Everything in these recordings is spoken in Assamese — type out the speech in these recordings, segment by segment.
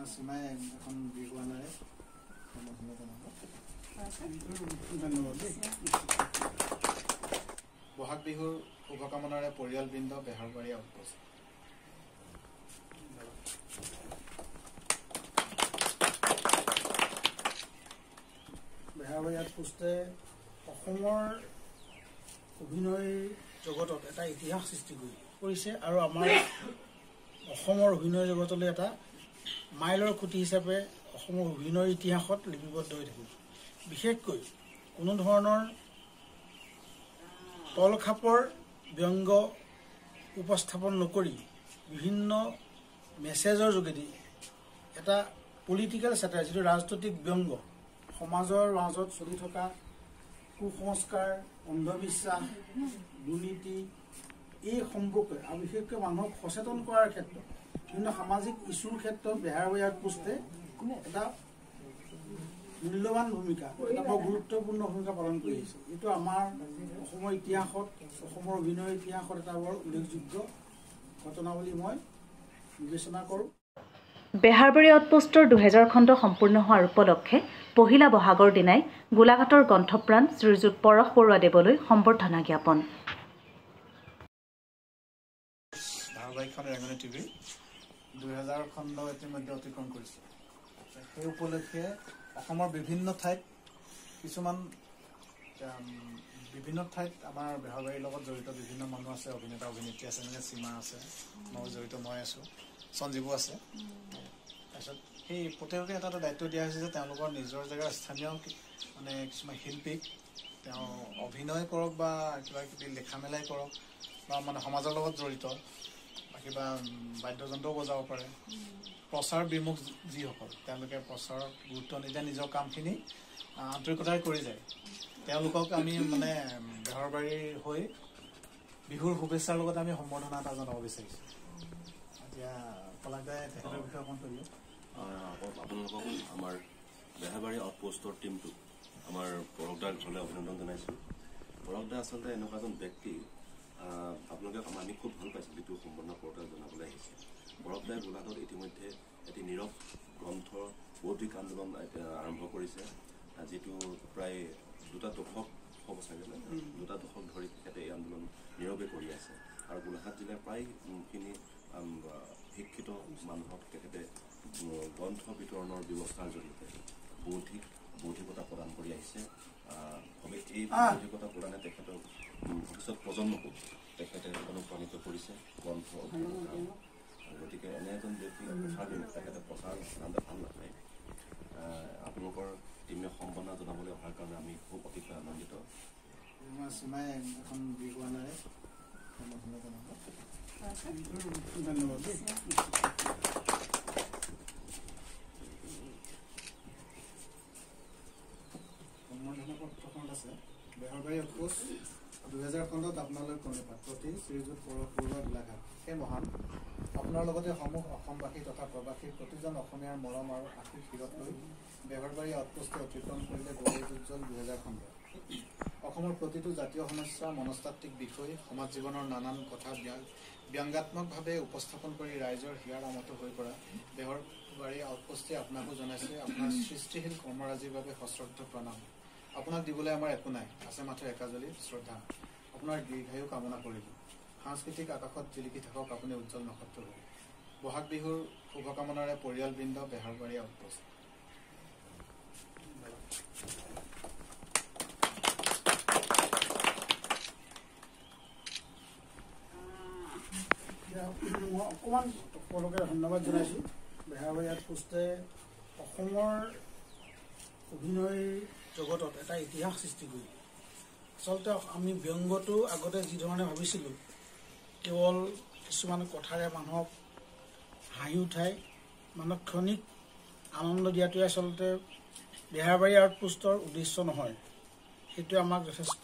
এখন বিহুৱানেৰে ধন্যবাদ দেই বহাগ বিহুৰ শুভকামনাৰে পৰিয়ালবৃন্দ বেহাৰবাৰী আউটপোষ্ট বেহাৰবাৰী আউটপোষ্টে অসমৰ অভিনয় জগতত এটা ইতিহাস সৃষ্টি কৰি কৰিছে আৰু আমাৰ অসমৰ অভিনয় জগতলৈ এটা মাইলৰ খুঁটি হিচাপে অসমৰ অভিনয়ৰ ইতিহাসত লিপিবদ্ধ হৈ থাকিব। বিশেষকৈ কোনো ধৰণৰ তলখাপৰ ব্যংগ উপস্থাপন নকৰি বিভিন্ন মেছেজৰ যোগেদি এটা পলিটিকেল চেটাৰ যিটো ৰাজনৈতিক ব্যংগ সমাজৰ মাজত চলি থকা কুসংস্কাৰ অন্ধবিশ্বাস দুৰ্নীতি এই সম্পৰ্কে আৰু বিশেষকৈ মানুহক সচেতন কৰাৰ ক্ষেত্ৰত বিভিন্ন সামাজিক ইছ্যুৰ ক্ষেত্ৰত বেহাৰবাৰী আউটপোষ্টে এটা মূল্যৱান ভূমিকা এটা বৰ গুৰুত্বপূৰ্ণ ভূমিকা পালন কৰি আহিছে। এইটো আমাৰ অসমৰ ইতিহাসত অসমৰ অভিনয়ৰ ইতিহাসত এটা বৰ উল্লেখযোগ্য ঘটনা বুলি মই বিবেচনা কৰোঁ। বেহাৰবাৰী আউটপোষ্টৰ দুহেজাৰ খণ্ড সম্পূৰ্ণ হোৱাৰ উপলক্ষে পহিলা বহাগৰ দিনাই গোলাঘাটৰ গ্ৰন্থপ্ৰাণ শ্ৰীযুত পৰশ বৰুৱাদেৱলৈ সম্বৰ্ধনা জ্ঞাপন। ধাৰাবাহিকখন ৰেঙনি টিভি। দুহেজাৰ খণ্ড ইতিমধ্যে অতিক্ৰম কৰিছে। সেই উপলক্ষে অসমৰ বিভিন্ন ঠাইত কিছুমান বিভিন্ন ঠাইত আমাৰ বেহাৰবাৰীৰ লগত জড়িত বিভিন্ন মানুহ আছে অভিনেতা অভিনেত্ৰী আছে যেনেকৈ সীমা আছে মই জড়িত মই আছোঁ সঞ্জীৱো আছে। তাৰপিছত সেই প্ৰত্যেককে এটা এটা দায়িত্ব দিয়া হৈছে যে তেওঁলোকৰ নিজৰ জেগাৰ স্থানীয় মানে কিছুমান শিল্পীক তেওঁ অভিনয় কৰক বা কিবা কিবি লেখা মেলাই কৰক বা মানে সমাজৰ লগত জড়িত। বা কিবা বাদ্যযন্ত্ৰও বজাব পাৰে। প্ৰচাৰ বিমুখ যিসকল তেওঁলোকে প্ৰচাৰত গুৰুত্ব নিদিয়ে নিজৰ কামখিনি আন্তৰিকতাৰে কৰি যায়। তেওঁলোকক আমি মানে বেহৰবাৰীৰ হৈ বিহুৰ শুভেচ্ছাৰ লগত আমি সম্বৰ্ধনা এটা জনাব বিচাৰিছোঁ। এতিয়া পলাশদাই তেখেতৰ বিষয়ে অকণ কৈ দিয়ক আপ- আপোনালোকক আমাৰ বেহাবাৰী আউটপোষ্টৰ টীমটোক আমাৰ পৰকদাৰ ঘৰলৈ অভিনন্দন জনাইছোঁ। পৰকদা আচলতে এনেকুৱা এজন ব্যক্তি আপোনালোকে আমি খুব ভাল পাইছোঁ যিটো সম্পূৰ্ণ পৰকদাৰ জনাবলৈ আহিছে। পৰকদাই গোলাঘাটত ইতিমধ্যে এটি নীৰৱ গ্ৰন্থ বৌদ্ধিক আন্দোলন আৰম্ভ কৰিছে। যিটো প্ৰায় দুটা দশক হ'ব চাগে? দুটা দশক ধৰি তেখেতে এই আন্দোলন নীৰৱে কৰি আছে। আৰু গোলাঘাট জিলাৰ প্ৰায়খিনি শিক্ষিত মানুহক তেখেতে গ্ৰন্থ বিতৰণৰ ব্যৱস্থাৰ জৰিয়তে বৌদ্ধিক বৌদ্ধিকতা প্ৰদান কৰি আহিছে। এই বৌদ্ধিকতা প্ৰদানে তেখেতক ভৱিষ্যত প্ৰজন্মকো তেখেতে অনুপ্ৰাণিত কৰিছে গ্ৰন্থ কাৰণে। গতিকে এনে এজন ব্যক্তি প্ৰচাৰ তেখেতে প্ৰচাৰ সাধাৰণতে ভাল নাপায়। আপোনালোকৰ টিমে সম্বৰ্ধনা জনাবলৈ অহাৰ কাৰণে আমি খুব অতিশয় আনন্দিত। সীমাই এখন বিহুৱানেৰে ধন্যবাদ দেই সম্বৰ্ধনা পত্ৰখনত আছে। বেহৰবাৰী অফকোচ দুহেজাৰ খণ্ডত আপোনালৈ কৰ্ণিপাত প্ৰতি শ্ৰীযুত পৰশ বৰুৱা গোলাঘাট সেই মহান আপোনাৰ লগতে সমূহ অসমবাসী তথা প্ৰবাসী প্ৰতিজন অসমীয়াৰ মৰম আৰু আশীষ শিৰত লৈ বেহৰবাৰী আউটপোষ্টে অতিক্ৰম কৰিলে গৌৰৱোজ্জ্বল দুহেজাৰ খণ্ড। অসমৰ প্ৰতিটো জাতীয় সমস্যা মনস্তাত্ত্বিক বিষয় সমাজ জীৱনৰ নানান কথা ব্যাং- ব্যংগাত্মকভাৱে উপস্থাপন কৰি ৰাইজৰ হিয়াৰ আমত হৈ পৰা বেহৰবাৰী আউটপোষ্টে আপোনাকো জনাইছে আপোনাৰ সৃষ্টিশীল কৰ্মৰাজিৰ বাবে সশ্ৰদ্ধ প্ৰণাম। আপোনাক দিবলৈ আমাৰ একো নাই। আছে মাথো একাজলি শ্ৰদ্ধা। আপোনাৰ দীৰ্ঘায়ু কামনা কৰিলোঁ। সাংস্কৃতিক আকাশত জিলিকি থাকক আপুনি উজ্জ্বল নক্ষত্ৰ হৈ। বহাগ বিহুৰ শুভকামনাৰে পৰিয়ালবৃন্দ বেহাৰবাৰী আউটপোষ্ট মই অকণমান সকলোকে ধন্যবাদ জনাইছোঁ। বেহাৰবাৰী আউটপোষ্টে অসমৰ অভিনয় জগতত এটা ইতিহাস সৃষ্টি কৰি। আচলতে আমি ব্যংগটো আগতে যি ধৰণে ভাবিছিলোঁ কেৱল কিছুমান কথাৰে মানুহক হাঁহি উঠাই মানুহক ক্ষণিক আনন্দ দিয়াটোৱে আচলতে বেহাৰবাৰী আউটপোষ্টৰ উদ্দেশ্য নহয়। সেইটোৱে আমাক যথেষ্ট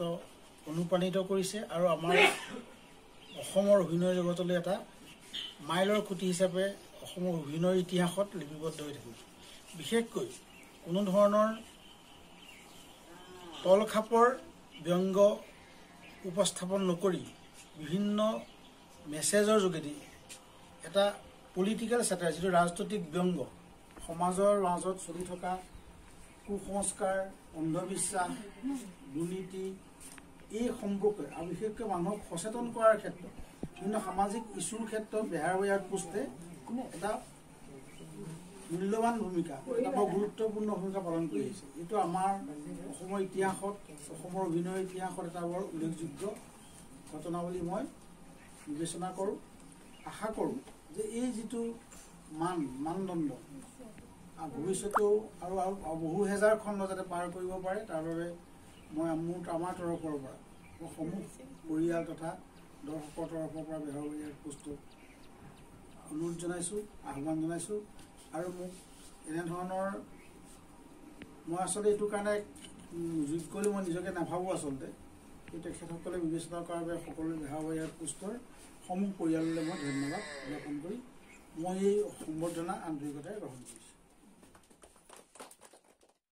অনুপ্ৰাণিত কৰিছে আৰু আমাৰ অসমৰ অভিনয় জগতলৈ এটা মাইলৰ খুঁটি হিচাপে অসমৰ অভিনয়ৰ ইতিহাসত লিপিবদ্ধ হৈ থাকিব। বিশেষকৈ কোনো ধৰণৰ তলখাপৰ ব্যংগ উপস্থাপন নকৰি বিভিন্ন মেছেজৰ যোগেদি এটা পলিটিকেল চেটাৰ যিটো ৰাজনৈতিক ব্যংগ সমাজৰ মাজত চলি থকা কুসংস্কাৰ অন্ধবিশ্বাস দুৰ্নীতি এই সম্পৰ্কে আৰু বিশেষকৈ মানুহক সচেতন কৰাৰ ক্ষেত্ৰত বিভিন্ন সামাজিক ইছ্যুৰ ক্ষেত্ৰত বেহাৰবাৰী আউটপোষ্টে এটা মূল্যৱান ভূমিকা। বৰ গুৰুত্বপূৰ্ণ ভূমিকা পালন কৰি আহিছে এইটো আমাৰ অসমৰ ইতিহাসত অসমৰ অভিনয়ৰ ইতিহাসত এটা বৰ উল্লেখযোগ্য ঘটনা বুলি মই বিবেচনা কৰোঁ। আশা কৰোঁ যে এই যিটো মান মানদণ্ড ভৱিষ্যতেও আৰু বহু হেজাৰ খণ্ড যাতে পাৰ কৰিব পাৰে তাৰ বাবে মই মোৰ আমাৰ তৰফৰ পৰা মই সমূহ পৰিয়াল তথা দৰ্শকৰ তৰফৰ পৰা বেহৰবাৰী আউটপোষ্টক অনুৰোধ জনাইছোঁ আহ্বান জনাইছোঁ। আৰু মোক এনেধৰণৰ মই আচলতে এইটো কাৰণে যোগ্য বুলি মই নিজকে নাভাবোঁ আচলতে। এই তেখেতসকলে বিবেচনা কৰাৰ বাবে সকলো বেহাৰবাৰী আউটপোষ্টৰ সমূহ পৰিয়াললৈ মই ধন্যবাদ জ্ঞাপন কৰি মই এই সম্বৰ্ধনা আন্তৰিকতাৰে গ্ৰহণ কৰিছোঁ।